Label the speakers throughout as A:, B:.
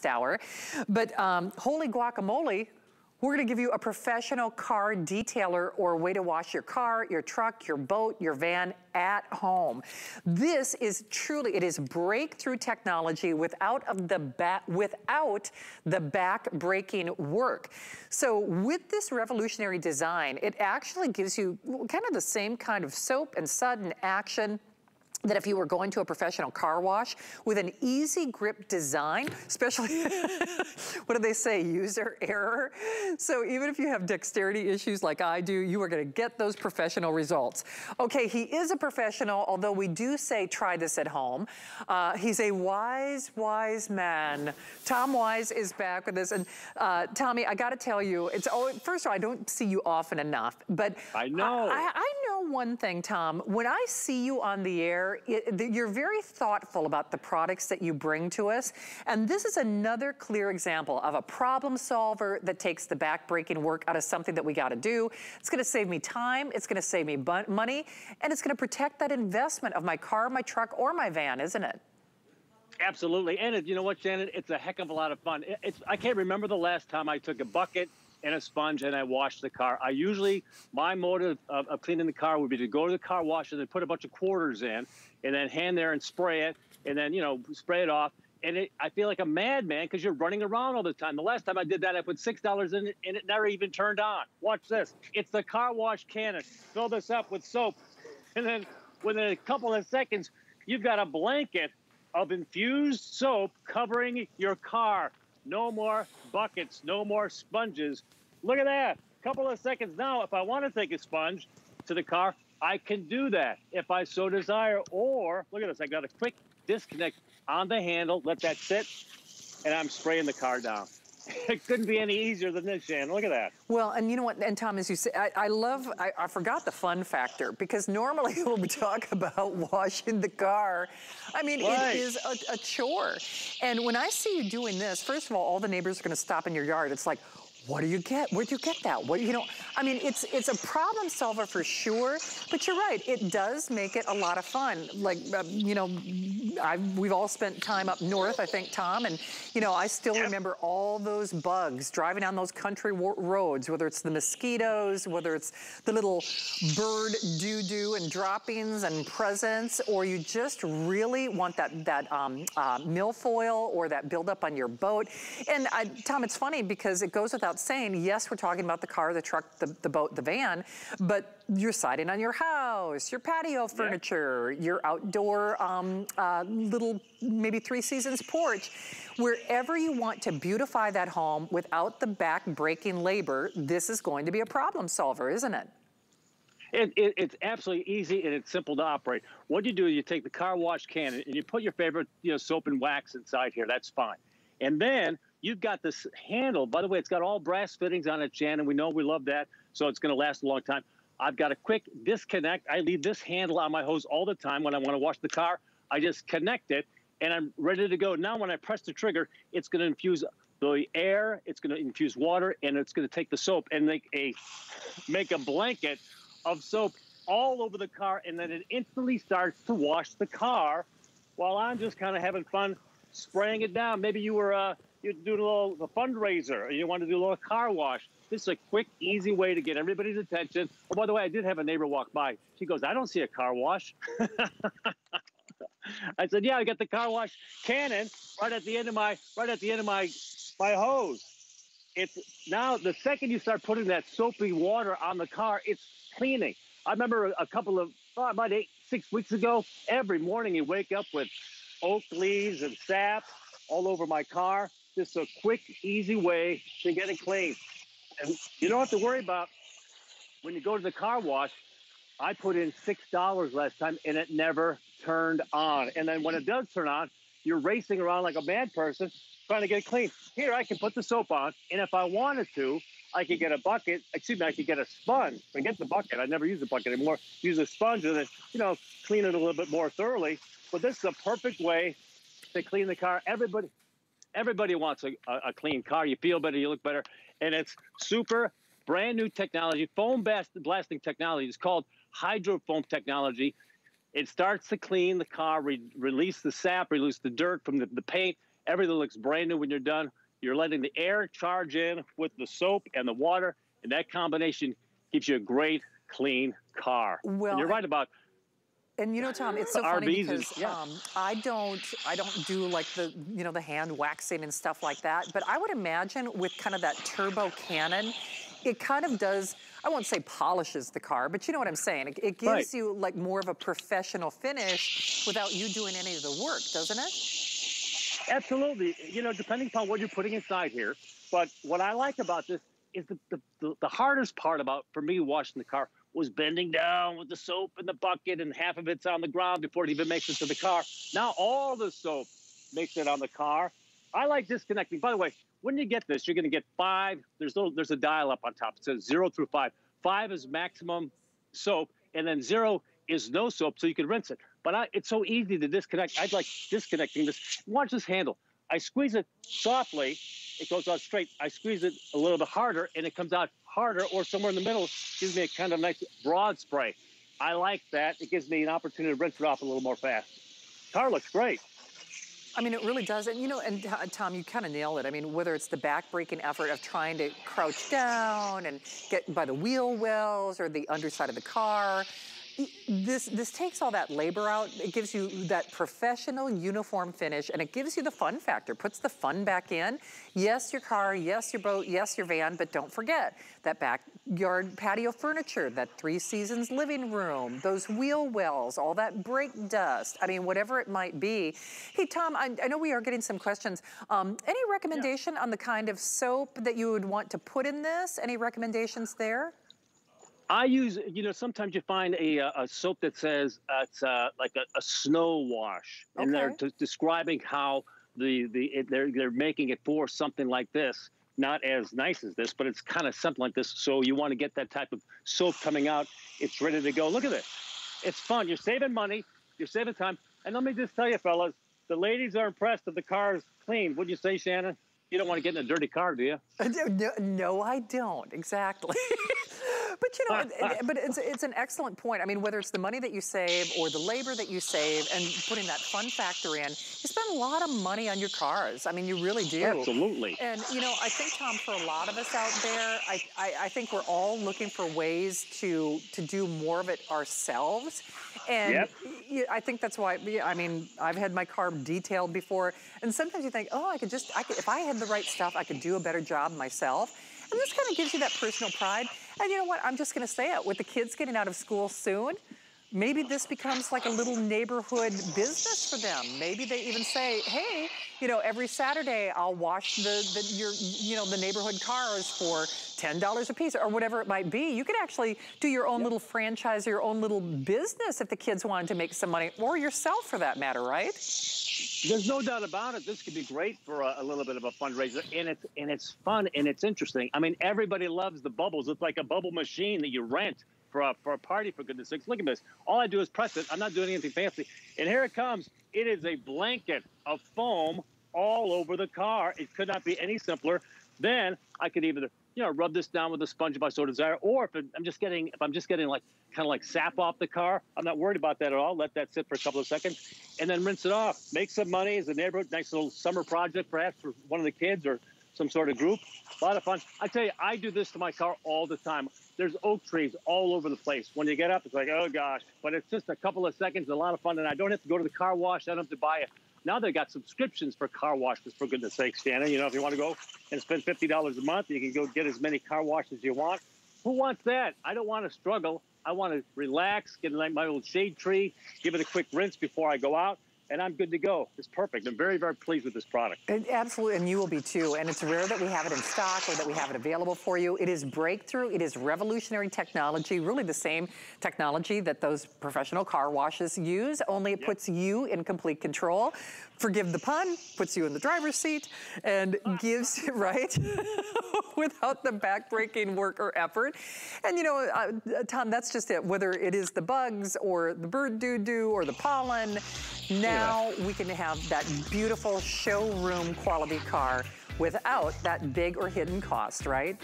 A: last hour. But um, holy guacamole, we're gonna give you a professional car detailer or way to wash your car, your truck, your boat, your van at home. This is truly, it is breakthrough technology without of the back, without the back breaking work. So with this revolutionary design, it actually gives you kind of the same kind of soap and sudden action that if you were going to a professional car wash with an easy grip design, especially, what do they say, user error? So even if you have dexterity issues like I do, you are gonna get those professional results. Okay, he is a professional, although we do say try this at home. Uh, he's a wise, wise man. Tom Wise is back with us. And uh, Tommy, I gotta tell you, it's oh, first of all, I don't see you often enough, but
B: I know.
A: I, I know one thing, Tom. When I see you on the air, it, you're very thoughtful about the products that you bring to us. And this is another clear example of a problem solver that takes the backbreaking work out of something that we gotta do. It's gonna save me time, it's gonna save me money, and it's gonna protect that investment of my car, my truck, or my van, isn't it?
B: Absolutely. And you know what, Shannon? It's a heck of a lot of fun. It's I can't remember the last time I took a bucket and a sponge and I wash the car. I usually, my motive of, of, cleaning the car would be to go to the car wash and then put a bunch of quarters in and then hand there and spray it and then, you know, spray it off. And it, I feel like a madman because you're running around all the time. The last time I did that, I put $6 in it and it never even turned on. Watch this. It's the car wash cannon. Fill this up with soap. And then within a couple of seconds, you've got a blanket of infused soap covering your car. No more buckets, no more sponges. Look at that. A couple of seconds now, if I want to take a sponge to the car, I can do that if I so desire. Or, look at this, I got a quick disconnect on the handle, let that sit, and I'm spraying the car down. it couldn't be any easier than this, Shan. Look at that.
A: Well, and you know what, and Tom, as you say, I, I love, I, I, forgot the fun factor because normally when we talk about washing the car, I mean, right. it is a, a chore. And when I see you doing this, first of all, all the neighbors are gonna stop in your yard. It's like, what do you get? Where'd you get that? What you know? I mean, it's it's a problem solver for sure. But you're right, it does make it a lot of fun. Like uh, you know, I, we've all spent time up north, I think, Tom, and you know, I still yep. remember all those bugs driving down those country roads. Whether it's the mosquitoes, whether it's the little bird doo doo and droppings and presents, or you just really want that that um, uh, milfoil or that buildup on your boat. And I, Tom, it's funny because it goes without without saying, yes, we're talking about the car, the truck, the, the boat, the van, but you're siding on your house, your patio furniture, yeah. your outdoor um, uh, little, maybe three seasons porch. Wherever you want to beautify that home without the back-breaking labor, this is going to be a problem solver, isn't it?
B: It, it, it's absolutely easy and it's simple to operate. What you do is you take the car wash can and you put your favorite you know, soap and wax inside here. That's fine. And then You've got this handle. By the way, it's got all brass fittings on it, Jan, and we know we love that, so it's going to last a long time. I've got a quick disconnect. I leave this handle on my hose all the time when I want to wash the car. I just connect it, and I'm ready to go. Now, when I press the trigger, it's going to infuse the air, it's going to infuse water, and it's going to take the soap and make a make a blanket of soap all over the car, and then it instantly starts to wash the car while I'm just kind of having fun spraying it down. Maybe you were uh, you do a little a fundraiser, or you want to do a little car wash. This is a quick, easy way to get everybody's attention. Oh, by the way, I did have a neighbor walk by. She goes, "I don't see a car wash." I said, "Yeah, I got the car wash cannon right at the end of my right at the end of my my hose." It's now the second you start putting that soapy water on the car, it's cleaning. I remember a couple of oh, about eight six weeks ago. Every morning you wake up with oak leaves and sap all over my car. Just a quick, easy way to get it clean. And you don't have to worry about when you go to the car wash. I put in $6 last time and it never turned on. And then when it does turn on, you're racing around like a mad person trying to get it clean. Here, I can put the soap on. And if I wanted to, I could get a bucket. Excuse me, I could get a sponge. Forget the bucket. I never use the bucket anymore. Use a sponge and then, you know, clean it a little bit more thoroughly. But this is a perfect way to clean the car. Everybody, Everybody wants a, a, clean car. You feel better, you look better. And it's super brand new technology, foam blasting technology. It's called hydrofoam technology. It starts to clean the car, re release the sap, release the dirt from the, the paint, Everything looks brand new when you're done. You're letting the air charge in with the soap and the water, and that combination gives you a great, clean car. Well, and you're right about
A: and you know, Tom, it's so funny because yeah. um, I don't, I don't do like the, you know, the hand waxing and stuff like that. But I would imagine with kind of that turbo cannon, it kind of does. I won't say polishes the car, but you know what I'm saying. It, it gives right. you like more of a professional finish without you doing any of the work, doesn't it?
B: Absolutely. You know, depending upon what you're putting inside here. But what I like about this is the, the, the, the hardest part about, for me, washing the car was bending down with the soap in the bucket and half of it's on the ground before it even makes it to the car. Now all the soap makes it on the car. I like disconnecting. By the way, when you get this, you're going to get five. There's little, there's a dial up on top. It says zero through five. Five is maximum soap, and then zero is no soap, so you can rinse it. But I, it's so easy to disconnect. I'd like disconnecting this. Watch this handle. I squeeze it softly, it goes out straight. I squeeze it a little bit harder, and it comes out harder or somewhere in the middle gives me a kind of nice broad spray. I like that. It gives me an opportunity to rinse it off a little more fast. Car looks great.
A: I mean, it really does. And, you know, and uh, Tom, you kind of nailed it. I mean, whether it's the back-breaking effort of trying to crouch down and get by the wheel wells or the underside of the car, this this takes all that labor out. It gives you that professional uniform finish and it gives you the fun factor, puts the fun back in. Yes, your car, yes, your boat, yes, your van, but don't forget that backyard patio furniture, that three seasons living room, those wheel wells, all that brake dust. I mean, whatever it might be. Hey, Tom, I, I know we are getting some questions. Um, any recommendation yeah. on the kind of soap that you would want to put in this? Any recommendations there?
B: I use, you know, sometimes you find a, uh, a soap that says uh, it's uh, like a, a, snow wash, okay. and they're describing how the the it, they're they're making it for something like this, not as nice as this, but it's kind of something like this. So you want to get that type of soap coming out. It's ready to go. Look at this. It's fun. You're saving money. You're saving time. And let me just tell you, fellas, the ladies are impressed that the car is clean. What'd you say, Shannon? You don't want to get in a dirty car, do you?
A: No, no I don't. Exactly. But you know, but it's, it's an excellent point. I mean, whether it's the money that you save or the labor that you save and putting that fun factor in, you spend a lot of money on your cars. I mean, you really do.
B: Absolutely.
A: And you know, I think Tom, for a lot of us out there, I, I, I think we're all looking for ways to to do more of it ourselves. And yep. I think that's why. I mean, I've had my car detailed before, and sometimes you think, oh, I could just, I could, if I had the right stuff, I could do a better job myself. And this kind of gives you that personal pride. And you know what? I'm just going to say it. With the kids getting out of school soon, maybe this becomes like a little neighborhood business for them. Maybe they even say, hey, you know, every Saturday I'll wash the, the your, you know, the neighborhood cars for $10 a piece or whatever it might be. You could actually do your own yep. little franchise or your own little business if the kids wanted to make some money or yourself for that matter, right?
B: There's no doubt about it. This could be great for a, a, little bit of a fundraiser, and it's and it's fun and it's interesting. I mean, everybody loves the bubbles. It's like a bubble machine that you rent for a, for a party, for goodness sakes. Look at this. All I do is press it. I'm not doing anything fancy. And here it comes. It is a blanket of foam all over the car. It could not be any simpler. Then I could either, you know, rub this down with a sponge if I so desire, or if I'm just getting, if I'm just getting like kind of like sap off the car, I'm not worried about that at all. Let that sit for a couple of seconds, and then rinse it off. Make some money as a neighborhood, nice little summer project perhaps for one of the kids or some sort of group. A lot of fun. I tell you, I do this to my car all the time. There's oak trees all over the place. When you get up, it's like, oh gosh. But it's just a couple of seconds, a lot of fun, and I don't have to go to the car wash. I don't have to buy it. Now they've got subscriptions for car washes, for goodness sake, Shannon. You know, if you want to go and spend $50 a month, you can go get as many car washes as you want. Who wants that? I don't want to struggle. I want to relax, get like my old shade tree, give it a quick rinse before I go out and I'm good to go. It's perfect. I'm very, very pleased with this product.
A: And absolutely, and you will be too. And it's rare that we have it in stock or that we have it available for you. It is breakthrough. It is revolutionary technology, really the same technology that those professional car washes use, only it yep. puts you in complete control. Forgive the pun, puts you in the driver's seat and gives, right, without the backbreaking work or effort. And you know, uh, Tom, that's just it. Whether it is the bugs or the bird doo-doo or the pollen, now yeah. we can have that beautiful showroom quality car without that big or hidden cost, right?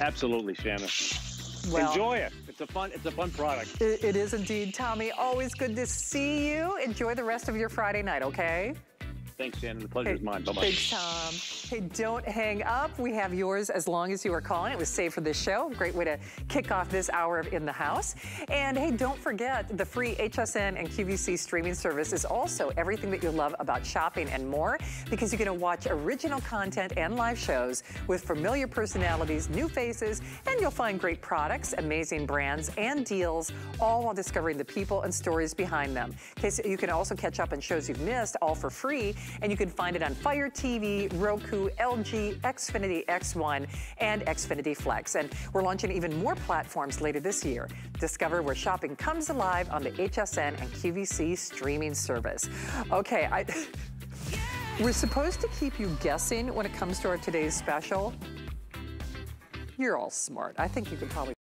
B: Absolutely, Shannon. Well, Enjoy it. It's a fun, it's a fun product.
A: It, it is indeed, Tommy. Always good to see you. Enjoy the rest of your Friday night, okay?
B: Thanks, Shannon. The pleasure hey, is mine. Bye-bye.
A: Thanks, Tom. Hey, don't hang up. We have yours as long as you are calling. It was saved for this show. Great way to kick off this hour of In the House. And hey, don't forget the free HSN and QVC streaming service is also everything that you love about shopping and more because you're going to watch original content and live shows with familiar personalities, new faces, and you'll find great products, amazing brands, and deals, all while discovering the people and stories behind them. Okay, so you can also catch up on shows you've missed, all for free, and you can find it on Fire TV, Roku, LG, Xfinity X1, and Xfinity Flex. And we're launching even more platforms later this year. Discover where shopping comes alive on the HSN and QVC streaming service. Okay, I... We're supposed to keep you guessing when it comes to our today's special. You're all smart. I think you can probably